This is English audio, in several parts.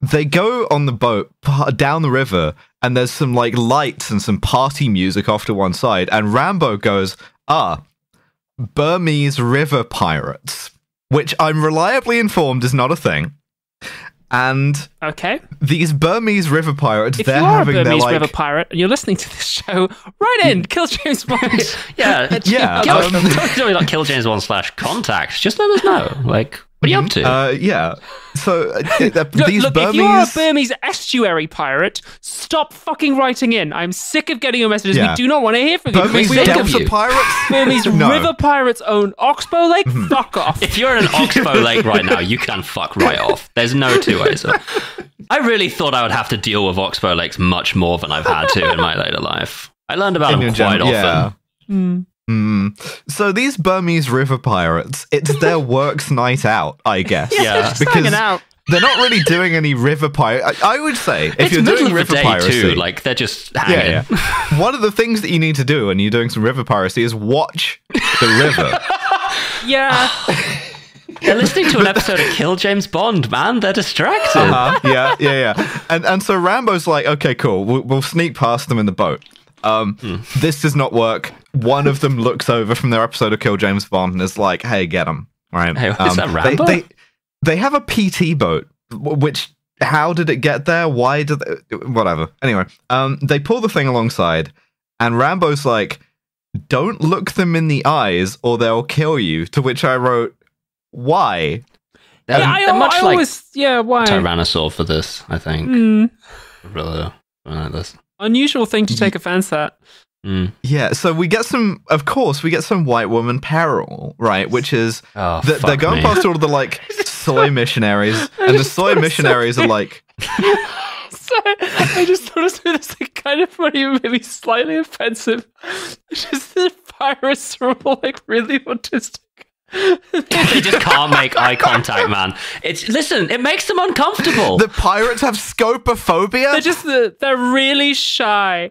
they go on the boat down the river, and there's some like lights and some party music off to one side, and Rambo goes, "Ah, Burmese river pirates," which I'm reliably informed is not a thing. And Okay. these Burmese river pirates, If they're you are a having their Burmese like, river pirate and you're listening to this show, right in. Kill James Bond. Yeah, Yeah, Kill, um, don't do it like kill James Bond slash contacts. Just let us know. Like, what are you up to? uh, yeah. So uh, Look, these look Burmese, if you're a Burmese estuary pirate, stop fucking writing in. I'm sick of getting your messages. Yeah. We do not want to hear from you. Burmese We sick don't- of Delta you. pirates, Burmese No. river pirates own Oxbow Lake. Mm-hmm. Fuck off. if you're in an Oxbow Lake right now, you can fuck right off. There's no two ways. I really thought I would have to deal with Oxbow Lakes much more than I've had to in my later life. I learned about in them quite gen- often. yeah. Hmm. Mm. So these Burmese river pirates, it's their works night out, I guess. Yeah. Just because hanging out. they're not really doing any river pirate. I, I would say if It's you're doing of river the day piracy, too. Like they're just hanging. yeah, yeah. One of the things that you need to do when you're doing some river piracy is watch the river. Yeah. They're listening to an episode of Kill James Bond, man. They're distracted. Uh-huh. Yeah, yeah, yeah. And and so Rambo's like, okay, cool. We'll, we'll sneak past them in the boat. Um, Hmm. this does not work. One of them looks over from their episode of Kill James Bond and is like, "Hey, get him!" Right? Hey, is Um, that they- Rambo? They, they have a PT boat, which how did it get there? Why did they, whatever? Anyway, um, they pull the thing alongside, and Rambo's like, "Don't look them in the eyes, or they'll kill you." To which I wrote, "Why?" They're, yeah, I, they're much I like always, yeah, why? Tyrannosaur for this, I think. Hmm. Really, like this. Unusual thing to take offense at. Mm. Yeah, so we get some, of course, we get some white woman peril, right? Which is Oh, that they're going me. past all the like soy missionaries, and the just soy thought missionaries are like, So, I just thought it was like kind of funny, maybe slightly offensive. Just the pirates are all like really autistic. they just can't make eye contact, man. It's listen, it makes them uncomfortable. the pirates have scopophobia. They're just they're really shy.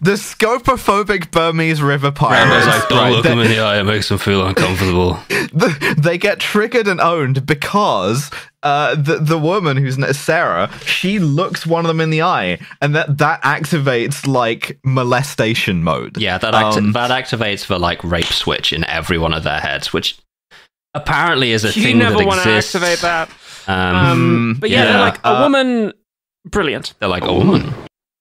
The scopophobic Burmese river pirates. Rambo's like, don't right, look they, them in the eye; it makes them feel uncomfortable. the- they get triggered and owned because uh, the the woman who's Sarah, she looks one of them in the eye, and that that activates like molestation mode. Yeah, that acti- Um, that activates the like rape switch in every one of their heads, which apparently is a You thing never that want to exists. activate that. Um, Um, but yeah, they're yeah, like a uh, woman. Brilliant. they're like a woman.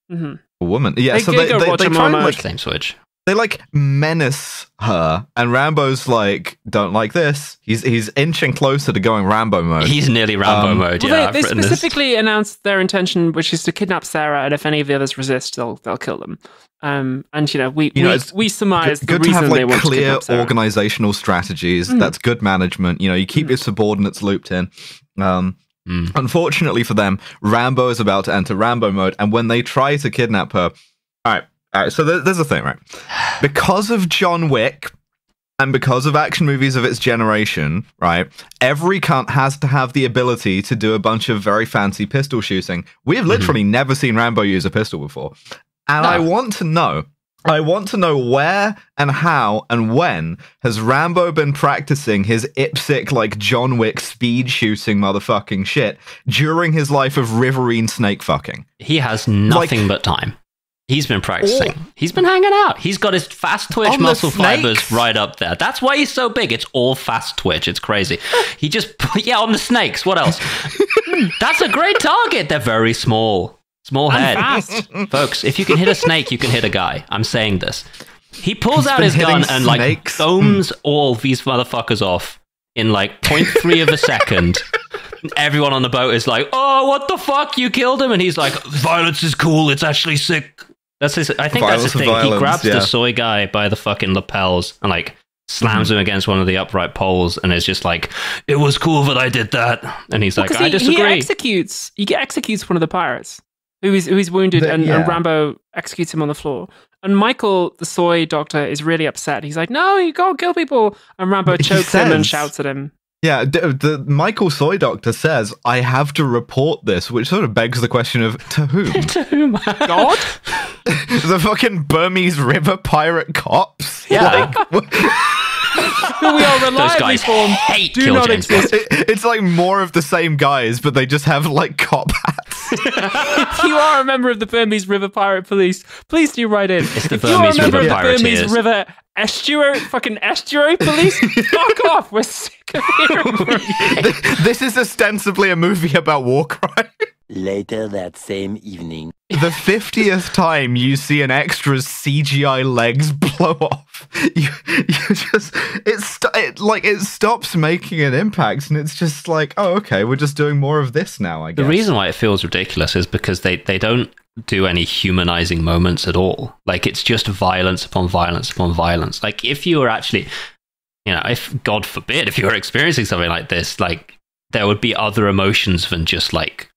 hmm A woman. Yeah, Hey, so go- they, they, watch they a try and like Same switch. they like menace her, and Rambo's like, "Don't like this." He's he's inching closer to going Rambo mode. He's nearly Rambo Um, mode. Well, yeah, they, they written this. specifically announced their intention, which is to kidnap Sarah, and if any of the others resist, they'll they'll kill them. Um, and you know, we You know, we, it's we surmise good, the good to reason have they like want to clear kidnap organizational strategies. That's good management. You know, you keep your subordinates looped in. Um, Mm. Unfortunately for them, Rambo is about to enter Rambo mode, and when they try to kidnap her, all right, all right. So there, there's a thing, right? Because of John Wick. And because of action movies of its generation, right, every cunt has to have the ability to do a bunch of very fancy pistol shooting. We've literally never seen Rambo use a pistol before. And No. I want to know, I want to know where and how and when has Rambo been practicing his IPSC like John Wick speed shooting motherfucking shit during his life of riverine snake fucking? He has nothing but time. He's been practicing. All- he's been hanging out. He's got his fast twitch muscle fibers right up there. That's why he's so big. It's all fast twitch. It's crazy. He just yeah on the snakes. What else? That's a great target. They're very small, small head. Folks, if you can hit a snake, you can hit a guy. I'm saying this. He pulls He's out his gun hitting and like snakes. foams all these motherfuckers off in like 0.3 of a second. Everyone on the boat is like, "Oh, what the fuck? You killed him!" And he's like, "Violence is cool. It's actually sick." That's his. I think Violence that's his of thing. he grabs yeah. the soy guy by the fucking lapels and like slams him against one of the upright poles, and is just like, "It was cool that I did that." And he's like, "I he, he executes he executes one of the pirates who is who is wounded, The- and, and. Rambo executes him on the floor. And Michael, the soy doctor, is really upset. He's like, "No, you can't kill people." And Rambo He chokes him and shouts at him. Yeah, d- the Michael Soy Doctor says, I have to report this, which sort of begs the question of to whom? to whom? God, the fucking Burmese river pirate cops? Yeah. Like, who we are Those reliably guys informed hate do Kill not James exist. It- it's like more of the same guys, but they just have like cop hats. If you are a member of the Burmese River Pirate Police, please do write in. It's the if you are a Burmese member River of the Burmese Pirateers. River Estuary, fucking Estuary Police, fuck off. We're sick of hearing from you. this is ostensibly a movie about war crime. Later that same evening. The 50th time you see an extra's CGI legs blow off, you, you just, it's st- it, like, it stops making an impact, and it's just like, oh, okay, we're just doing more of this now, I guess. The reason why it feels ridiculous is because they, they don't do any humanizing moments at all. Like it's just violence upon violence upon violence. Like if you were actually, you know, if God forbid, if you were experiencing something like this, like there would be other emotions than just like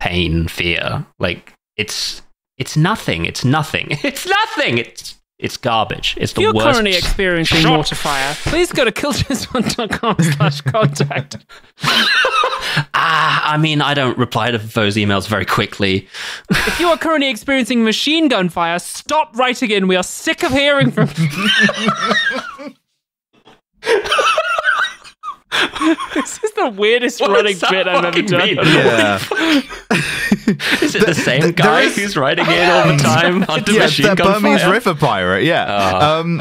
pain, fear. Like it's it's nothing. It's nothing. It's nothing. It's it's garbage. It's If the you're worst. currently experiencing Shut- mortifier, please go to killjamesbond.com slash contact. ah, I mean, I don't reply to those emails very quickly. If you are currently experiencing machine gun fire, stop writing in. We are sick of hearing from you. this is the weirdest What running bit I've ever done. mean? Yeah. Is it the same there guy is- who's writing in all the time under yeah, machine the gun Burmese? River pirate. Yeah. Ah. Um,